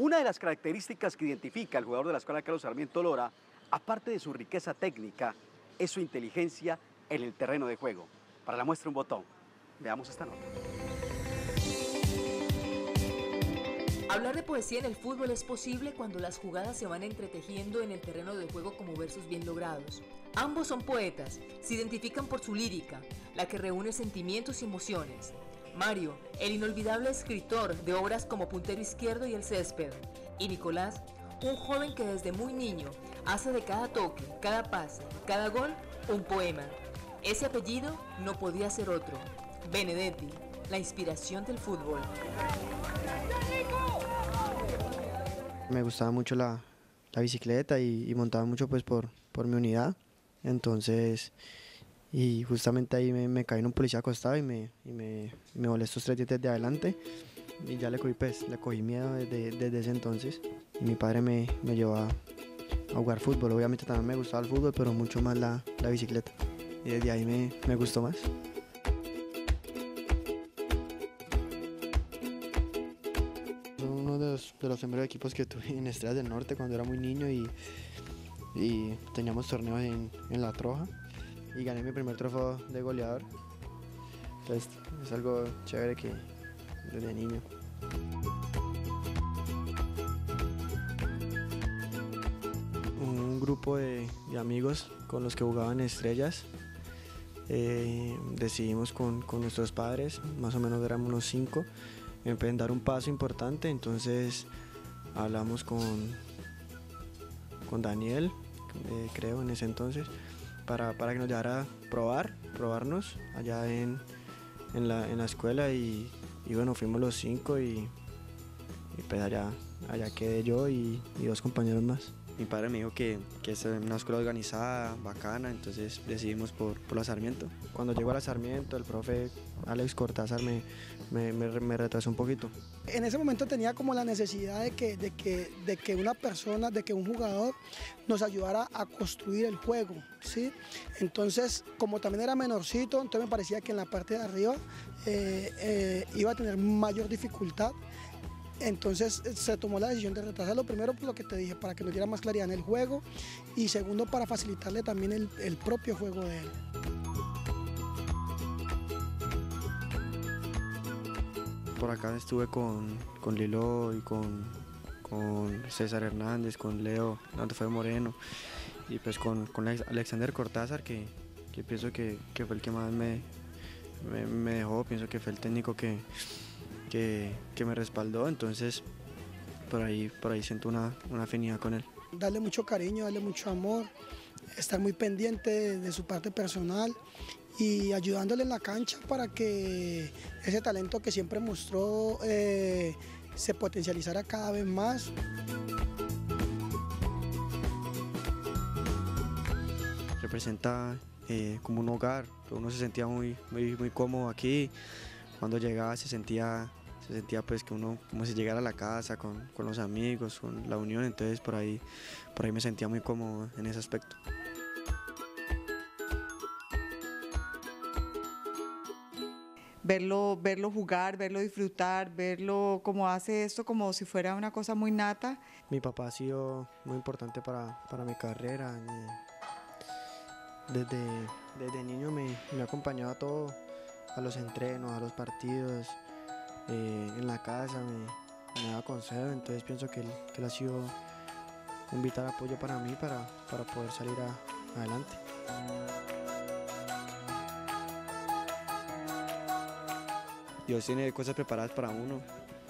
Una de las características que identifica al jugador de la Escuela Carlos Sarmiento Lora, aparte de su riqueza técnica, es su inteligencia en el terreno de juego. Para la muestra un botón. Veamos esta nota. Hablar de poesía en el fútbol es posible cuando las jugadas se van entretejiendo en el terreno de juego como versos bien logrados. Ambos son poetas, se identifican por su lírica, la que reúne sentimientos y emociones. Mario, el inolvidable escritor de obras como Puntero Izquierdo y El Césped. Y Nicolás, un joven que desde muy niño hace de cada toque, cada pase, cada gol, un poema. Ese apellido no podía ser otro. Benedetti, la inspiración del fútbol. Me gustaba mucho la, bicicleta y, montaba mucho pues por, por mi unidad. Entonces, y justamente ahí me, caí en un policía acostado y me, y me, me volé estos tres dientes de adelante y ya le cogí, pues, le cogí miedo desde, ese entonces. Y mi padre me, llevó a, jugar fútbol. Obviamente también me gustaba el fútbol, pero mucho más la, bicicleta. Y desde ahí me, me gustó más. de los primeros equipos que tuve en Estrellas del Norte cuando era muy niño y, y teníamos torneos en, en, La Troja y gané mi primer trofeo de goleador. Entonces es algo chévere que desde niño. Un grupo de, amigos con los que jugaban estrellas eh, decidimos con, con, nuestros padres, más o menos éramos unos cinco, dar un paso importante, entonces hablamos con, con Daniel, eh, creo, en ese entonces, para, para, que nos dejara probar, probarnos allá en, en, la, en la, escuela y, y, bueno, fuimos los cinco y, y pues allá, allá quedé yo y, y dos compañeros más mi padre me dijo que, que es una escuela organizada, bacana, entonces decidimos por, por la Sarmiento. Cuando llegó a la Sarmiento, el profe Alex Cortázar me, me, me, retrasó un poquito. En ese momento tenía como la necesidad de que, de, que, de que una persona, de que un jugador nos ayudara a construir el juego, ¿sí? Entonces, como también era menorcito, entonces me parecía que en la parte de arriba eh, eh, iba a tener mayor dificultad entonces eh, se tomó la decisión de retrasarlo, primero por lo que te dije, para que nos diera más claridad en el juego. Y segundo para facilitarle también el, propio juego de él. Por acá estuve con, Lilo y con, César Hernández, con Leo, fue Moreno. Y pues con, Alexander Cortázar que, pienso que, fue el que más me, me dejó, pienso que fue el técnico que que, me respaldó, entonces por ahí, por ahí siento una, afinidad con él. Darle mucho cariño, darle mucho amor, estar muy pendiente de, su parte personal y ayudándole en la cancha para que ese talento que siempre mostró eh, se potencializara cada vez más. Representa eh, como un hogar, uno se sentía muy, muy, muy cómodo aquí, cuando llegaba se sentía se sentía pues que uno como si llegara a la casa con, los amigos, con la unión, entonces por ahí, por ahí me sentía muy cómodo en ese aspecto. Verlo, verlo jugar, verlo disfrutar, verlo como hace esto como si fuera una cosa muy nata. Mi papá ha sido muy importante para, mi carrera. Desde, desde niño me, me ha acompañado a todo, a los entrenos, a los partidos, eh, en la casa, me, me da consejos, entonces pienso que él, ha sido un vital apoyo para mí para, poder salir adelante. Dios tiene cosas preparadas para uno.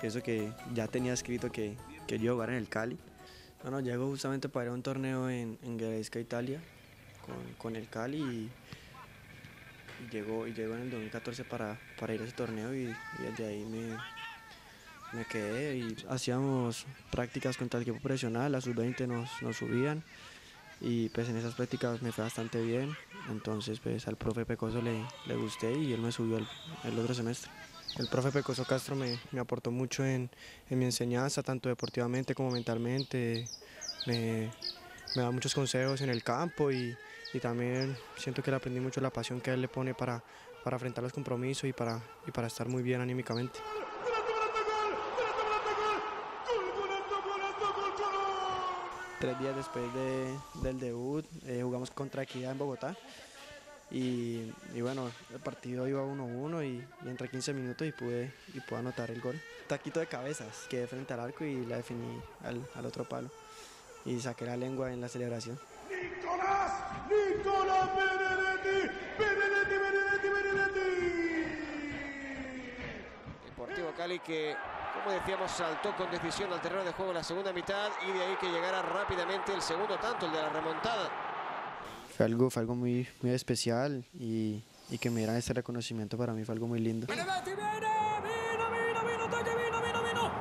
Pienso que ya tenía escrito que, que yo jugar en el Cali. Bueno, llego justamente para un torneo en, en Italia, con, el Cali y, llegó, y llegó en el 2014 para, para ir a ese torneo y, desde ahí me, me quedé y hacíamos prácticas contra el equipo profesional, a sub-20 nos, nos subían y pues en esas prácticas me fue bastante bien, entonces pues al profe Pecoso le, le gusté y él me subió el, el otro semestre. El profe Pecoso Castro me, me aportó mucho en, en, mi enseñanza, tanto deportivamente como mentalmente, me, me da muchos consejos en el campo y, y también siento que le aprendí mucho la pasión que él le pone para, para enfrentar los compromisos y para, y para estar muy bien anímicamente. Tres días después del debut eh, jugamos contra Equidad en Bogotá. Y, bueno, el partido iba 1-1 y, y, entre 15 minutos y pude, y pude anotar el gol. Taquito de cabezas, quedé frente al arco y la definí al, al otro palo. Y saqué la lengua en la celebración. Nicolás, Nicolás Benedetti, Benedetti, Benedetti, Benedetti. Deportivo Cali que, como decíamos, saltó con decisión al terreno de juego en la segunda mitad y de ahí que llegara rápidamente el segundo tanto, el de la remontada. Fue algo, fue algo muy, muy especial y, y que me dieran este reconocimiento para mí fue algo muy lindo. Benedetti viene, vino, vino, vino, toque, vino, vino, vino.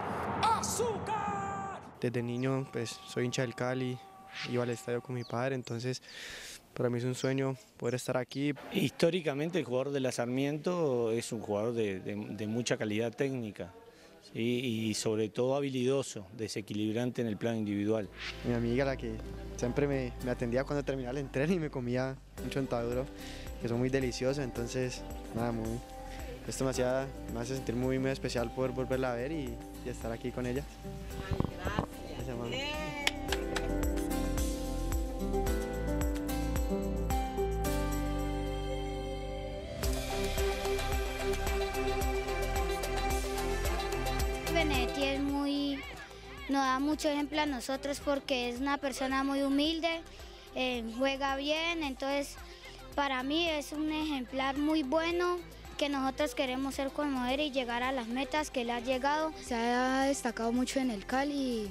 Azúcar. Desde niño, pues soy hincha del Cali, iba al estadio con mi padre, entonces para mí es un sueño poder estar aquí. Históricamente el jugador de la Sarmiento es un jugador de, de, de mucha calidad técnica ¿sí? y sobre todo habilidoso, desequilibrante en el plano individual. Mi amiga, la que siempre me, me atendía cuando terminaba el entreno y me comía un chontaduro, que son muy deliciosos, entonces nada, muy, esto me, hacía, me hace sentir muy, muy especial poder volverla a ver y, y estar aquí con ella. Gracias. Gracias Benedetti es muy, nos da mucho ejemplo a nosotros porque es una persona muy humilde, eh, juega bien, entonces para mí es un ejemplar muy bueno que nosotros queremos ser como él y llegar a las metas que él ha llegado. Se ha destacado mucho en el Cali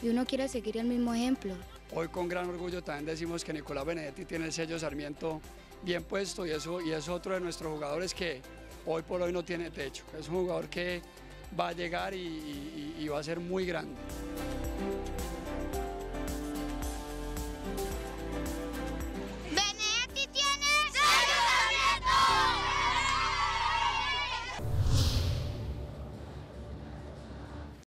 y uno quiere seguir el mismo ejemplo. Hoy con gran orgullo también decimos que Nicolás Benedetti tiene el sello Sarmiento bien puesto y eso y es otro de nuestros jugadores que hoy por hoy no tiene techo. Es un jugador que va a llegar y, y, va a ser muy grande.